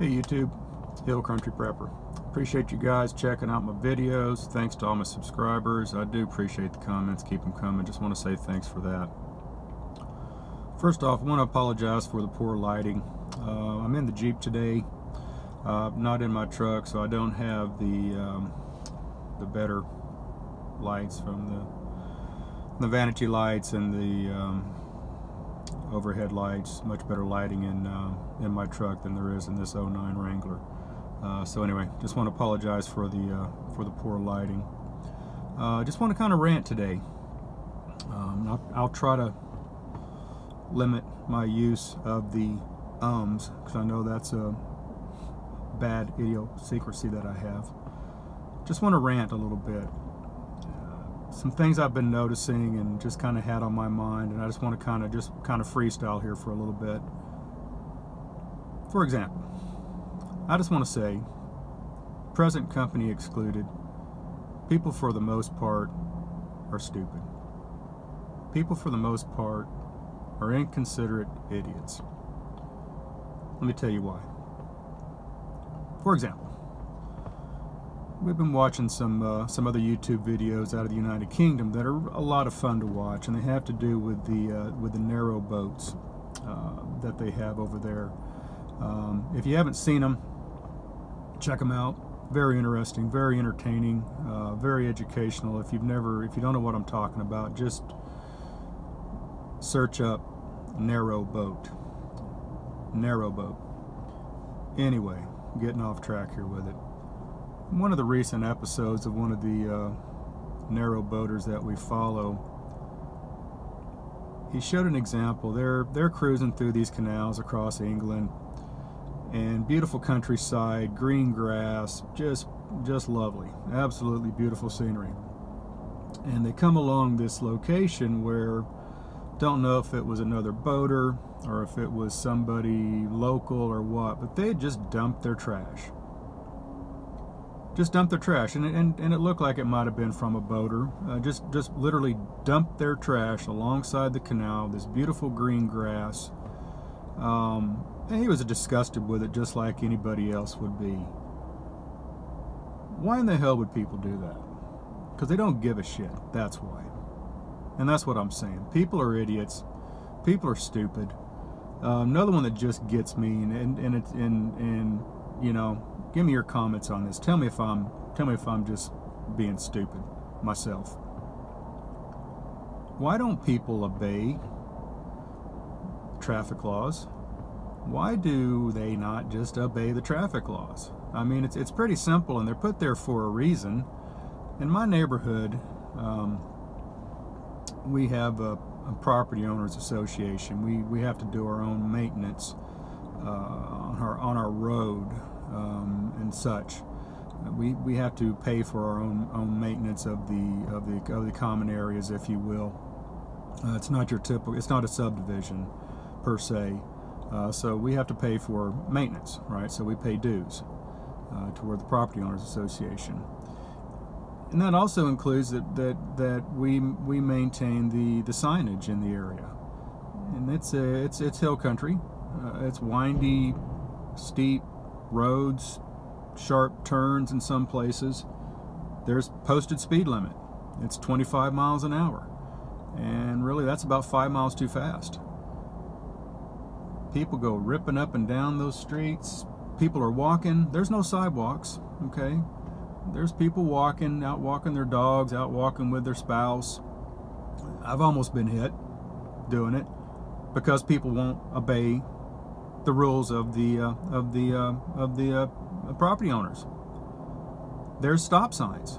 Hey YouTube, Hill Country Prepper. Appreciate you guys checking out my videos. Thanks to all my subscribers. I do appreciate the comments. Keep them coming. Just want to say thanks for that. First off, I want to apologize for the poor lighting. Uh, I'm in the Jeep today, uh, not in my truck, so I don't have the um, the better lights from the the vanity lights and the um, overhead lights, much better lighting in, uh, in my truck than there is in this 09 Wrangler. Uh, so anyway, just want to apologize for the, uh, for the poor lighting. Uh, just want to kind of rant today. Um, I'll, I'll, try to limit my use of the ums because I know that's a bad idiosyncrasy that I have. Just want to rant a little bit some things I've been noticing and just kind of had on my mind and I just want to kind of just kind of freestyle here for a little bit. For example, I just want to say, present company excluded, people for the most part are stupid. People for the most part are inconsiderate idiots. Let me tell you why. For example, we've been watching some uh, some other YouTube videos out of the United Kingdom that are a lot of fun to watch, and they have to do with the uh, with the narrow boats uh, that they have over there. Um, if you haven't seen them, check them out. Very interesting, very entertaining, uh, very educational. If you've never, if you don't know what I'm talking about, just search up narrow boat. Narrow boat. Anyway, getting off track here with it one of the recent episodes of one of the uh, narrow boaters that we follow, he showed an example. They're they're cruising through these canals across England, and beautiful countryside, green grass, just just lovely, absolutely beautiful scenery. And they come along this location where don't know if it was another boater or if it was somebody local or what, but they just dumped their trash just dumped their trash, and, and, and it looked like it might have been from a boater. Uh, just just literally dumped their trash alongside the canal, this beautiful green grass. Um, and he was disgusted with it, just like anybody else would be. Why in the hell would people do that? Because they don't give a shit. That's why. And that's what I'm saying. People are idiots. People are stupid. Uh, another one that just gets me, and and, and and and you know give me your comments on this. Tell me if I'm tell me if I'm just being stupid myself. Why don't people obey traffic laws? Why do they not just obey the traffic laws? I mean, it's, it's pretty simple and they're put there for a reason. In my neighborhood, um, we have a, a, property owners association. We, we have to do our own maintenance uh, on, our, on our road um, and such. Uh, we, we have to pay for our own, own maintenance of the, of the, of the common areas, if you will. Uh, it's not your typical, it's not a subdivision per se. Uh, so we have to pay for maintenance, right? So we pay dues uh, toward the Property Owners Association. And that also includes that, that, that we, we maintain the, the signage in the area. And it's, a, it's, it's hill country. Uh, it's windy, steep, roads, sharp turns in some places, there's posted speed limit. It's 25 miles an hour. And really that's about five miles too fast. People go ripping up and down those streets. People are walking. There's no sidewalks, okay? There's people walking, out walking their dogs, out walking with their spouse. I've almost been hit doing it because people won't obey the rules of the uh, of the uh, of the uh, property owners. There's stop signs.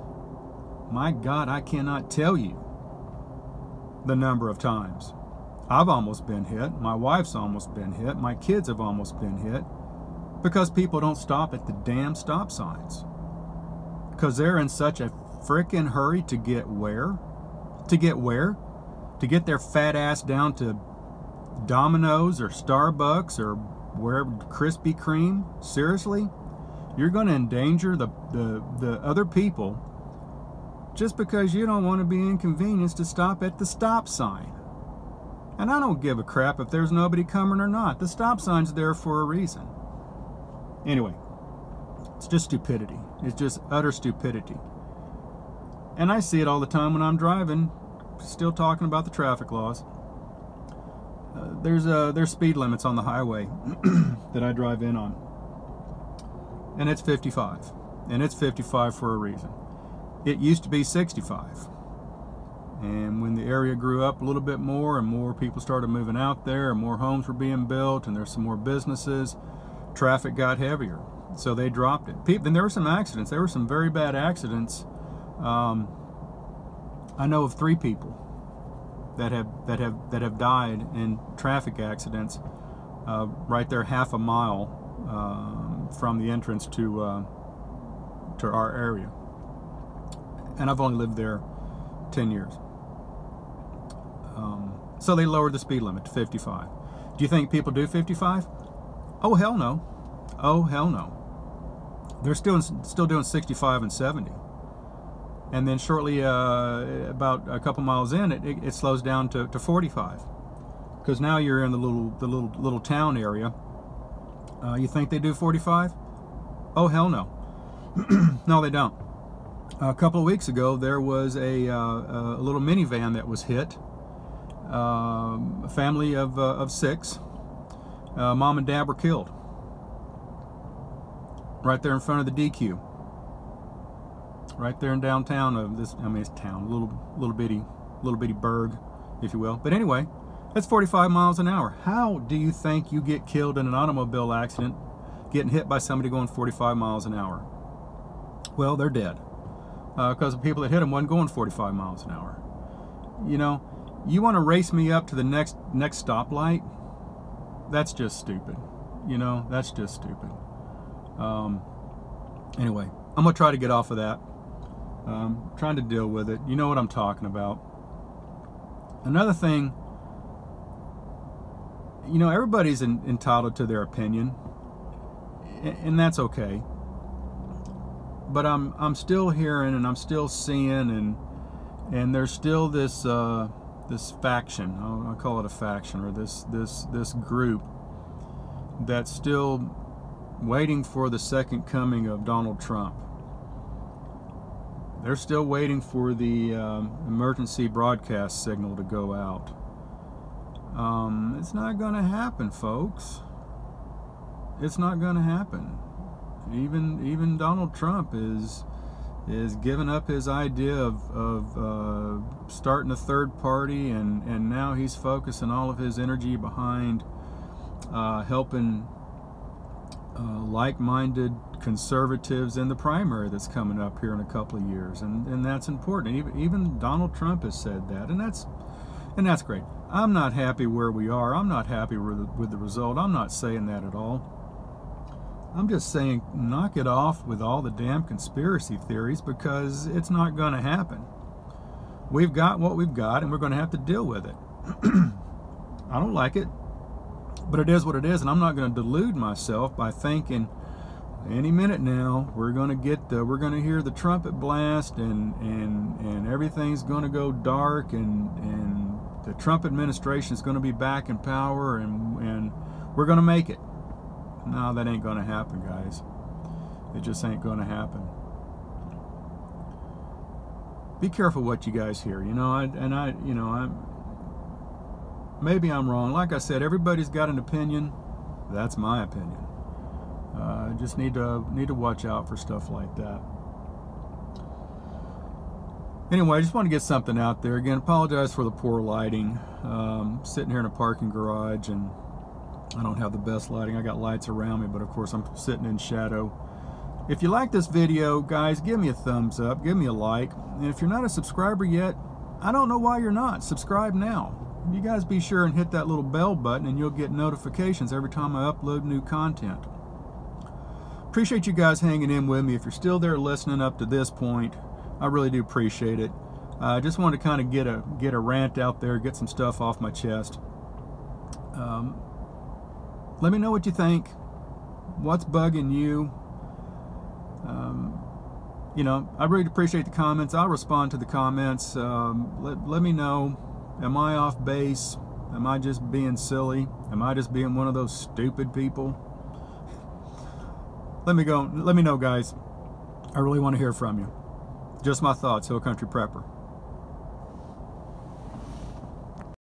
My God, I cannot tell you the number of times I've almost been hit. My wife's almost been hit. My kids have almost been hit because people don't stop at the damn stop signs because they're in such a freaking hurry to get where? To get where? To get their fat ass down to Domino's or Starbucks or where Krispy Kreme? Seriously? You're going to endanger the, the, the other people just because you don't want to be inconvenienced to stop at the stop sign. And I don't give a crap if there's nobody coming or not. The stop sign's there for a reason. Anyway, it's just stupidity. It's just utter stupidity. And I see it all the time when I'm driving, still talking about the traffic laws. There's uh, there's speed limits on the highway that I drive in on, and it's 55, and it's 55 for a reason. It used to be 65, and when the area grew up a little bit more and more people started moving out there, and more homes were being built, and there's some more businesses, traffic got heavier, so they dropped it. People, and there were some accidents. There were some very bad accidents. Um, I know of three people that have that have that have died in traffic accidents uh, right there half a mile um, from the entrance to uh, to our area. And I've only lived there 10 years. Um, so they lowered the speed limit to 55 do you think people do 55 oh hell no. Oh hell no. They're still still doing 65 and 70 and then shortly uh, about a couple miles in it, it, it slows down to, to 45 because now you're in the little the little little town area. Uh, you think they do 45 oh hell no. No they don't. A couple of weeks ago there was a, uh, a little minivan that was hit um, a family of, uh, of six. Uh, mom and dad were killed. Right there in front of the DQ right there in downtown of this. I mean, it's town, little little bitty, little bitty burg, if you will. But anyway, that's 45 miles an hour. How do you think you get killed in an automobile accident, getting hit by somebody going 45 miles an hour? Well, they're dead because uh, the people that hit them wasn't going 45 miles an hour. You know, you want to race me up to the next next stoplight? That's just stupid. You know, that's just stupid. Um, anyway, I'm gonna try to get off of that. Um, trying to deal with it. You know what I'm talking about. Another thing, you know, everybody's in, entitled to their opinion, and that's okay. But I'm I'm still hearing and I'm still seeing and and there's still this uh, this faction. I'll, I'll call it a faction or this this this group that's still waiting for the second coming of Donald Trump they're still waiting for the um, emergency broadcast signal to go out. Um, it's not going to happen, folks. It's not going to happen. Even even Donald Trump is is giving up his idea of, of uh, starting a third party, and, and now he's focusing all of his energy behind uh, helping uh, like-minded conservatives in the primary that's coming up here in a couple of years, and and that's important. Even even Donald Trump has said that, and that's and that's great. I'm not happy where we are. I'm not happy with the, with the result. I'm not saying that at all. I'm just saying knock it off with all the damn conspiracy theories because it's not going to happen. We've got what we've got, and we're going to have to deal with it. I don't like it. But it is what it is, and I'm not going to delude myself by thinking any minute now we're going to get the, we're going to hear the trumpet blast and and and everything's going to go dark and and the Trump administration is going to be back in power and and we're going to make it. No, that ain't going to happen, guys. It just ain't going to happen. Be careful what you guys hear, you know. I, and I, you know, I'm maybe I'm wrong. Like I said, everybody's got an opinion. That's my opinion. Uh, just need to need to watch out for stuff like that. Anyway, I just want to get something out there. Again, apologize for the poor lighting. Um, sitting here in a parking garage and I don't have the best lighting. I got lights around me, but of course I'm sitting in shadow. If you like this video, guys, give me a thumbs up, give me a like. And if you're not a subscriber yet, I don't know why you're not. Subscribe now you guys be sure and hit that little bell button and you'll get notifications every time I upload new content. Appreciate you guys hanging in with me. If you're still there listening up to this point, I really do appreciate it. I uh, just want to kind of get a get a rant out there, get some stuff off my chest. Um, let me know what you think. What's bugging you? Um, you know, I really appreciate the comments. I'll respond to the comments. Um, let, let me know Am I off base? Am I just being silly? Am I just being one of those stupid people? Let me go. Let me know, guys. I really want to hear from you. Just my thoughts, Hill Country Prepper.